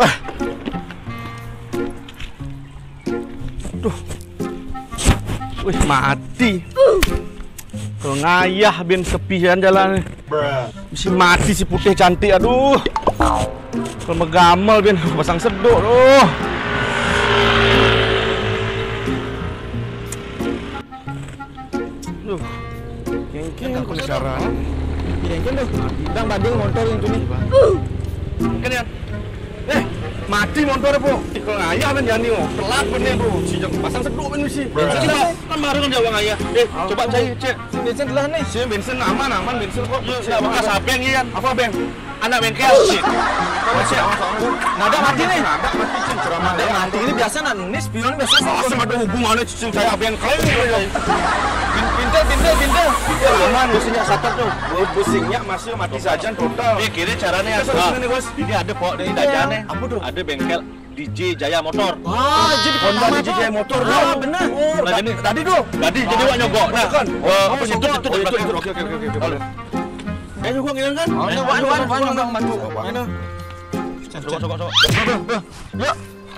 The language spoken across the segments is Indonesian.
Wah. Duh. Wih, mati. Kalau ngayah bin sepian jalan. Mesti mati si putih cantik, aduh. Kalau megamal bin pasang seduk, aduh. Aku sekarang. Kengkeng tuh. Bang banding motor yang ini. Kan ya. Eh, mati motor po. Kalau ngayah ben jani oh. Telat bener bro. Si jang pasang seduk ben mesti. Bensin kita kan baru kan jawab ngayah. Eh, coba cari cek. Bensin telah nih. Si bensin aman aman bensin kok. Yuk, bekas yang ian. Apa beng? Anak bengkel. Shit. Kamu Nada mati nih. Nada mati cing ceramah. Nada mati ini biasa nak nih spion biasa. Asam ada hubungannya cing saya Pintu, pintu, pintu. Aman, mesinnya satar tuh. Pusingnya masih mati saja total. Ini kiri caranya ya. Ini. Ini ada kok dari dajane. Apa tuh? Ada bengkel DJ Jaya Motor. Ah, jadi Honda DJ Jaya Motor. Ah, benar. Oh, Nah, jadi- tadi tuh. Tadi jadi wak nyogok. Nah, kan. oh, apa itu itu Oh, itu itu. Oke, oke, oke, oke. Eh nyogok ini kan? Oh, ini wan wan wan bang bantu. Ini. Coba coba coba. Ya.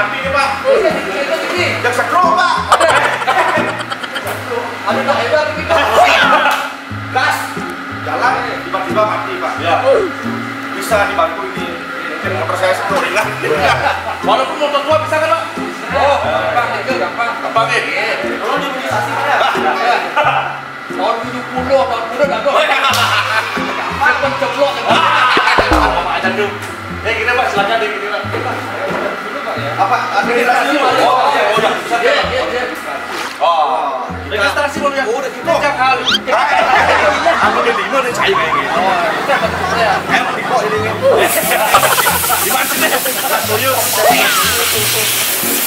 Bapak saya mati nih, Pak. Yang sakro, Pak. Gas. Jalan, tiba-tiba mati, Pak. Ya. Bisa dibantu ini. Mungkin motor saya sakro ringan. Walaupun motor gua bisa kan, Pak? Oh, gampang itu gampang. Gampang nih. Kalau di mobilisasi mana? Tahun 70, tahun 70 dah tu. Gampang penceplok. Eh, kita Pak silakan Apa? Administrasi. Oh, oke, udah. Bisa Ya, ya. ya, ya. Oh, registrasi belum ya? Udah kita tiga kali. Aku di lima nih saya kayak gitu. Saya. Eh, mati kok ini. Gimana deh? Tuyul.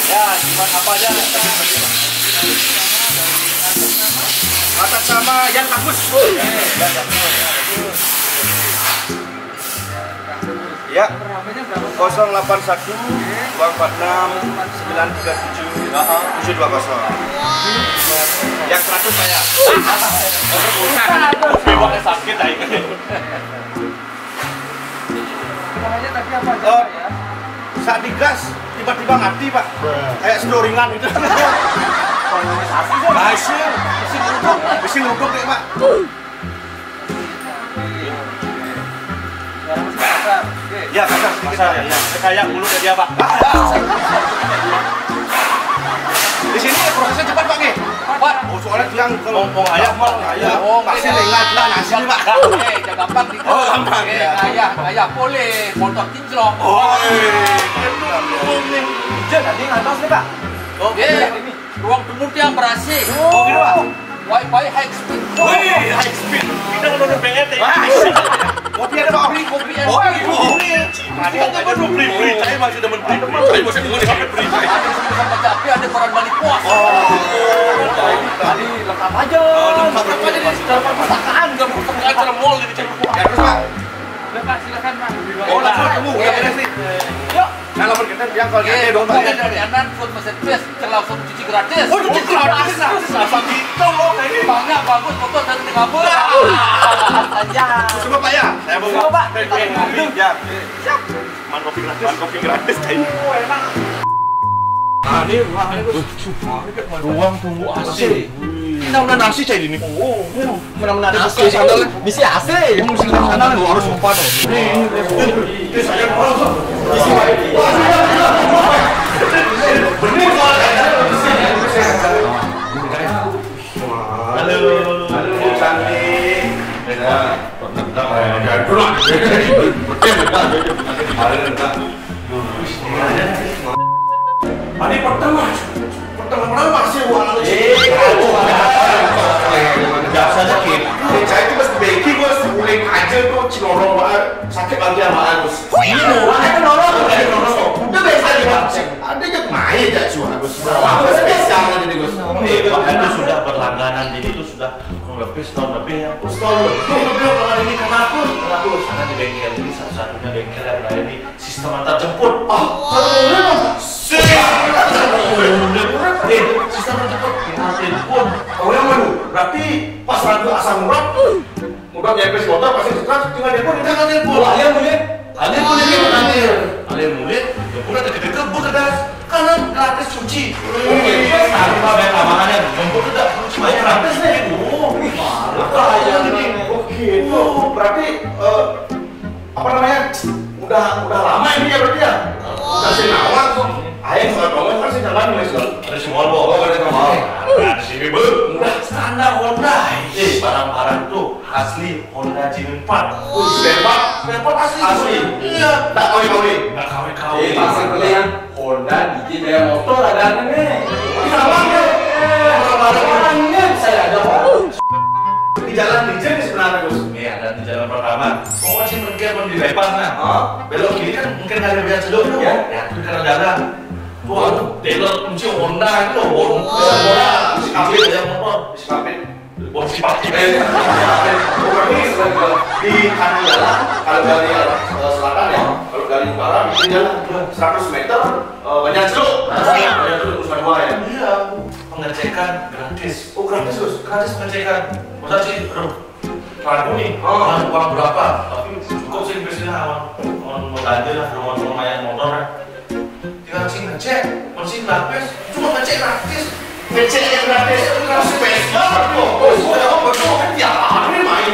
Ya, gimana apa aja. Atas nama Yan Bagus. Ya, 081 246 937 720. Yang 100 saya. Sakit aja. Namanya tadi apa aja? Oh. ya? Saat digas, tiba-tiba mati, Pak. Kayak sedoringan itu. Organisasi kok. Hasil, mesin luduk, mesin luduk deh, Pak. Sekarang masih. Ya, kasar sedikit. Masa ya? Kayak mulutnya dia, Pak. Di sini prosesnya cepat, Pak, nih. Pak, Oh, soalnya yang kalau Ngomong ayah, mau ayah, Oh, pasti ingat lah nasi, Pak. Oke, jangan gampang di Oh, gampang, ya. ayah, ayah boleh, motor kinclong. Oh, Hujan tadi atas nih, Pak. Oke, ruang tunggu yang berasi. Oh, gitu, Pak. Wi-Fi high speed. Wih, high speed. Kita udah pengen deh. Kopi ada. Kopi, kopi, Oh. Tadi kan beli beli. Saya masih demen beli. Saya masih demen sampai beli. Ada koran balik puas. Tadi lengkap aja. Lengkap aja di secara perpustakaan, nggak merupakan acara mall jadi cek buku. Ya, terus, Pak. Udah, Pak, silakan, Pak. Oh, langsung beres nih. Yuk. Kalau Oke, nanti dong, Pak. dari Anan food mesin langsung cuci gratis. Oh, cuci gratis. Asal gitu loh ini. Banyak bagus foto dari Singapura. Coba, Pak. Saya pengen kopi. Ya. Man kopi gratis. Man kopi gratis kayaknya. Nah, ini ruangan itu. Ruang tunggu AC. Kita udah nasi cai ini. Oh, Mana-mana ada AC sandal. Bisa AC. Mesti sandal harus sopan. Ini 这个这个就不是一个 bengkel yang melayani sistem antar jemput. Ah, eh, sistem Oh? Berarti pas lagu asam urat, urat nyampe motor pasti stres. Cuma telepon kita kan pun, Lah yang mulia, ada mulia kita hadir. Ada mulia, pun ada di dekat bu kertas. Karena gratis cuci. Tanpa bayar amanannya. iya. Tak kawin kawin. Tak kawin kawin. Ini pasang Honda DJ motor ada nih Bisa nih orang-orang nih saya ada di jalan DJ nih sebenarnya bos. iya ada di jalan pertama. Pokoknya sih mungkin pun di bypass nah belok kiri kan mungkin kan, ya. ada biasa sedot ya. Ya itu karena jalan. Wah, belok kunci Honda itu Honda, si Kapil yang apa? Si Kapil, bos Kapil, bukan ini di kanan jalan, kalau dari eh, selatan ya, kalau dari utara di jalan 100 meter eh, banyak jeruk, banyak jeruk terus dua ya. Iya, pengecekan gratis. Oh gratis Gus. Gratis pengecekan. Masa sih, ragu nih, Oh. uang berapa? Tapi cukup sih biasanya awan, awan mau ganti lah, awan lumayan motor kan. Tinggal sih ngecek, mesin lapis, cuma ngecek gratis. Ngecek yang gratis itu kan spesial kok. Oh, sudah kok betul kan tiap hari main.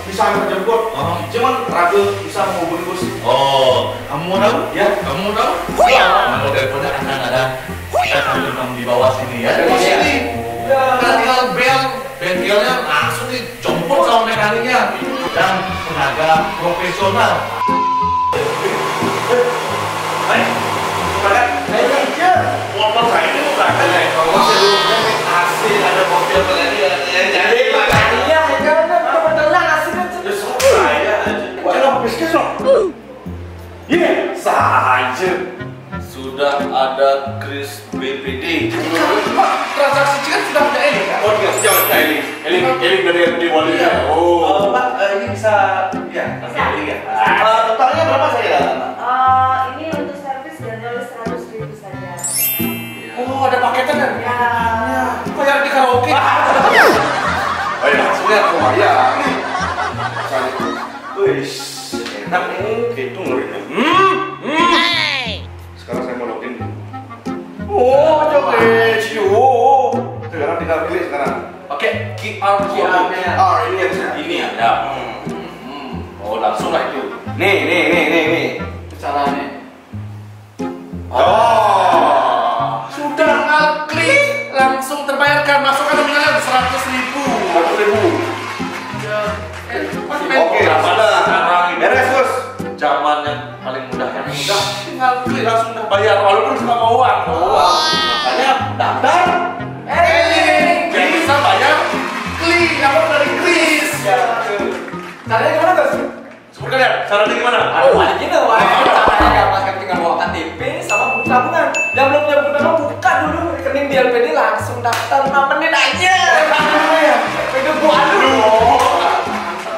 bisa menjemput, Oh. cuman ragu bisa menghubungi bos. Oh, kamu mau tahu? Ya. Kamu mau tahu? Iya. Nomor teleponnya akan ada. Kita tampilkan di bawah sini ya. Di sini. Kita tinggal bel, bengkelnya langsung dijemput sama mekaniknya dan tenaga profesional. Baik, motor saya ini bukan asli ada mobil ya Iya, Iya, saja. sudah ada kris BPD. Pak, transaksi kan sudah punya Eli kan? Oh, tidak, jangan punya Eli. Eli, Eli dari dari wali ya. Oh. Pak, eh, ini bisa ya, Bisa. nanti ya. Eh, totalnya berapa saya? Eh, ini untuk servis dan oleh 100 ribu saja. Oh, ada paketan kan? Ya. Kayak di karaoke. Oh iya, langsungnya aku ya. Wih, enak nih, gitu ngeri. Hmm, hmm. Sekarang saya mau login. Oh, coba ciu. Sekarang tinggal pilih sekarang. Oke, QR QR-nya. Oh, ini yang saya. Ini ada. Hmm. Oh, langsung lah itu. Nih, nih, nih, Caranya gimana guys? Sebutkan ya, caranya gimana? Aduh, ada gitu, wah. Caranya gampang kan tinggal bawa KTP sama buku tabungan. Yang belum punya buku tabungan buka dulu rekening di LPD langsung daftar 6 menit aja. Itu gua dulu.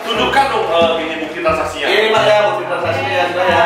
Tunjukkan dong eh, ini bukti transaksinya. Ini Pak ya, bukti transaksinya ya sudah ya.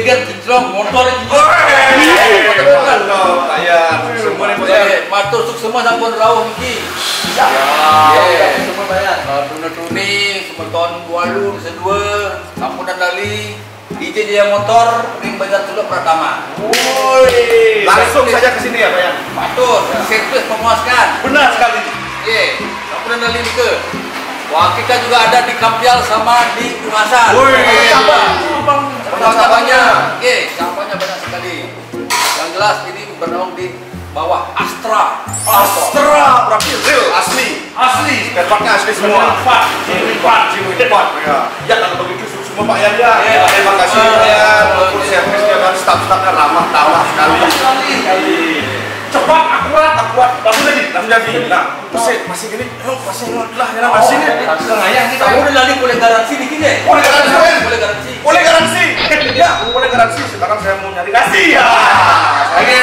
dia kinclong motor kinclong. Wayan. Semua nih Pak Wayan. Eh, matur suk semua sampun rawuh iki. Ya. Eh, semua bayar. Tuna-tuni, semeton bualun, sedua, sampun dali. DJ Jaya Motor, ring bazar Teluk Pratama. Woi. Langsung saja ke sini ya Pak Wayan. Matur, servis memuaskan. Benar sekali. Ye, sampun dali ke. Wah, kita juga ada di Kampial sama di Ungasan. Woi. Sampah Sampahnya banyak. Ye, sampahnya banyak sekali. Yang jelas ini bernaung di bawah Astra. Astra berarti real asli. Asli. Spare asli semua. Empat. Empat. Empat. Ya. Ya kalau begitu semua Pak Yan ya. Ya. Terima kasih Yan. Untuk servisnya kan staff-staffnya ramah tamah sekali. Sekali cepat akurat akurat langsung jadi langsung jadi nah. Masih masih gini. Lo masih lah ya oh, masih ini. setengahnya kita. Udah lali boleh garansi di sini ya? boleh garansi boleh garansi. Boleh garansi. Ya. Boleh garansi. Sekarang saya mau nyari. Kasih ya oke.